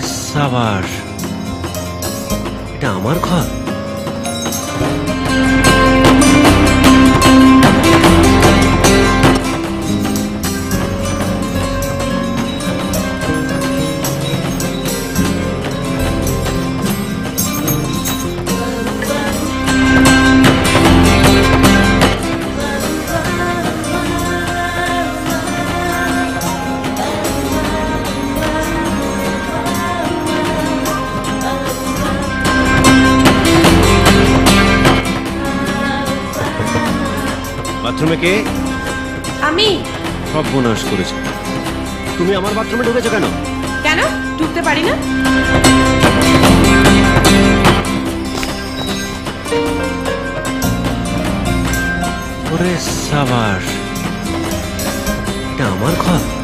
সাবাস সাবার। এটা আমার ঘর। বাথরুমে কে? আমি। সব বোনাস করেছে। তুমি আমার বাথরুমে ঢুকেছো কেন? কেন? ঢুকতে পারি না। ওরে সাবাস। এটা আমার ঘর?